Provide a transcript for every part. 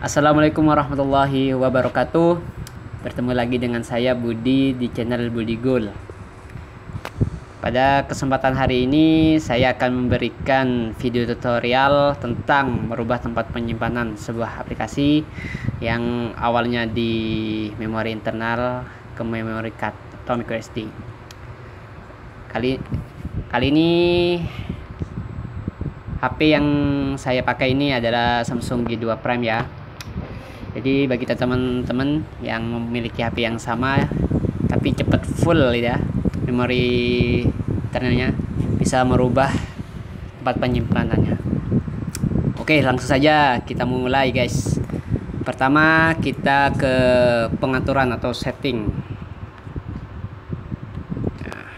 Assalamualaikum warahmatullahi wabarakatuh. Bertemu lagi dengan saya Budi di channel Budi Goal Pada kesempatan hari ini saya akan memberikan video tutorial tentang merubah tempat penyimpanan sebuah aplikasi yang awalnya di memori internal ke memory card atau microSD. Kali kali ini HP yang saya pakai ini adalah Samsung G2 Prime ya. Jadi bagi teman-teman yang memiliki HP yang sama tapi cepat full ya memori internalnya bisa merubah tempat penyimpanannya. Oke langsung saja kita mulai guys. Pertama kita ke pengaturan atau setting. Nah,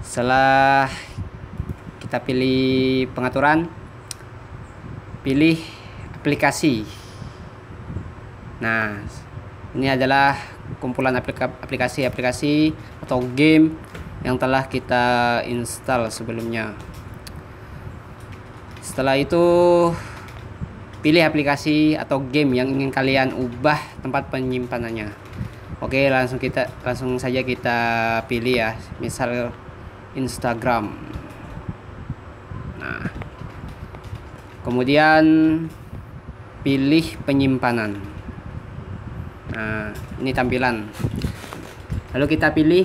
setelah kita pilih pengaturan pilih aplikasi. Nah ini adalah kumpulan aplikasi-aplikasi atau game yang telah kita install sebelumnya. Setelah itu pilih aplikasi atau game yang ingin kalian ubah tempat penyimpanannya. Oke langsung kita langsung saja kita pilih ya. Misal Instagram nah kemudian pilih penyimpanan. Nah ini tampilan. Lalu kita pilih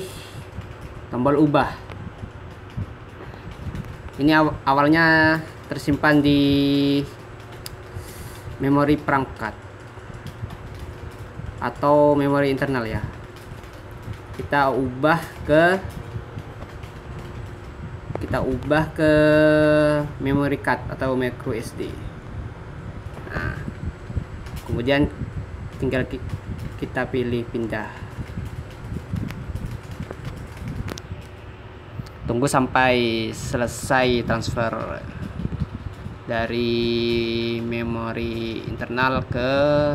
tombol ubah. Ini aw awalnya tersimpan di memori perangkat atau memori internal ya. Kita ubah ke kita ubah ke memory card atau micro SD nah kemudian tinggal kita pilih pindah. Tunggu sampai selesai transfer dari memori internal ke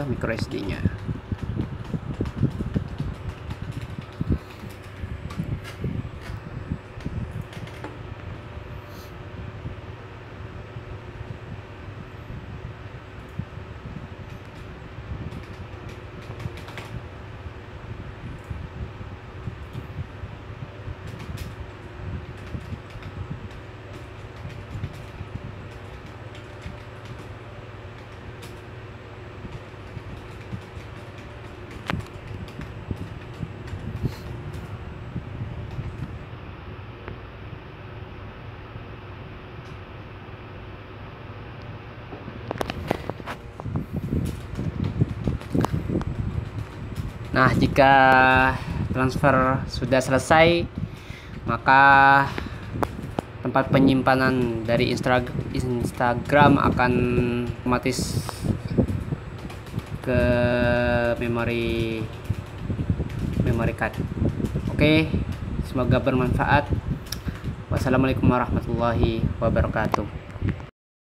micro SD nya Nah, jika transfer sudah selesai, maka tempat penyimpanan dari Instagram akan otomatis ke memori memory card. Oke, semoga bermanfaat. Wassalamualaikum warahmatullahi wabarakatuh.